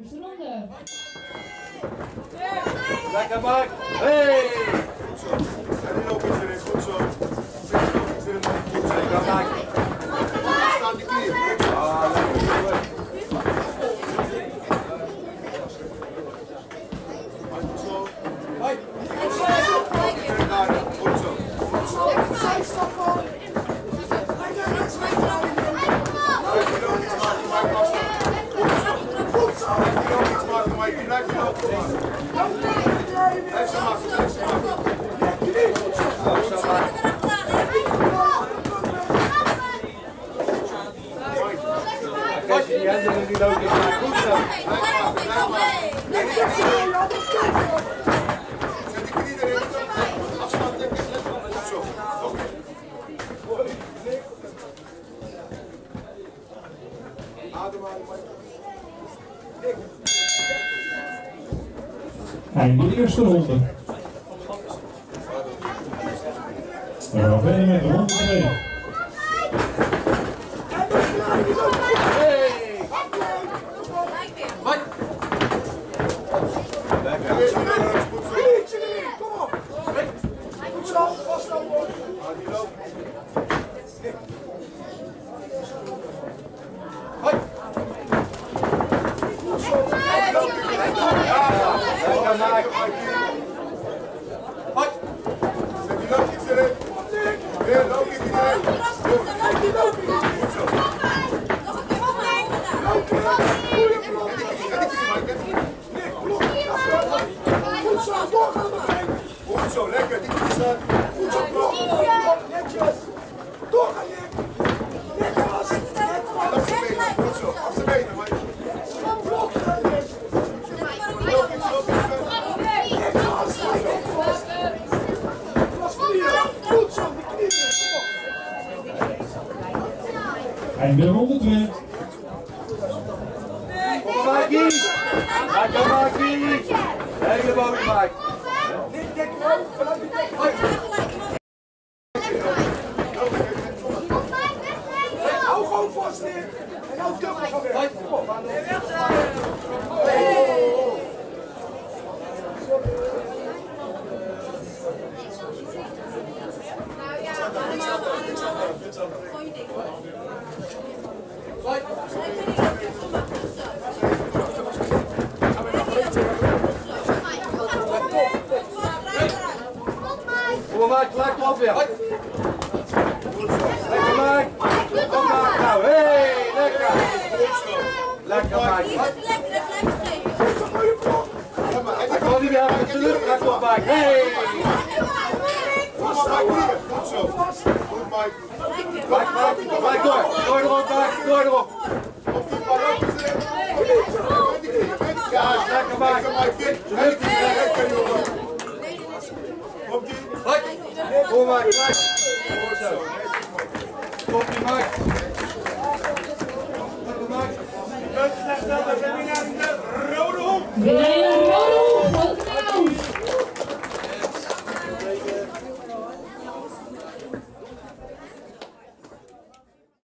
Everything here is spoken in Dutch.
Eerste ronde. Lekker Mark. Hey! En die loopt erin, goed zo. Lekker Mark. Staan die knieën, goed zo. Ah, lekker hoor. Goed zo. En daar, goed zo. Blijf je ook iets maken, maak afstand. Goed zo. Blijf je ook iets maken, maar je blijft er ook voor maken. Blijf zo maken, blijf zo maken. Goed zo. Kijk, die de eerste ronde. We gaan verder met ronde 2. Lekker Mark. Zet die loopjes erin. Weer loopjes erin. Goed zo. Staan. Goed zo, blok. Netjes. Doorgaan, Nick. Lekker als de op de knieën. Kom op. 2. Kom Markie. Lekker Markie. Hele boven Mark. Nick, dek hem ook. Vanuit die dek. Hou gewoon vast, Nick. En nou dubbel van weg. Kom Mark, lekker. Lekker Mark. Kom Mark nou. Hey, lekker. Lekker. Hij kan niet meer even terug. Lekker op. Hey. Goed zo, Mike. Goed zo. Goed, Mike. Door. Door erop. Door erop. Op. Ja, lekker. Lekker, Mike. Dit. Lekker, lekker, jongen. Komt die. Kom Mark. Mark. Goed zo. Kom die Mark. Lekker Mark. Winnaar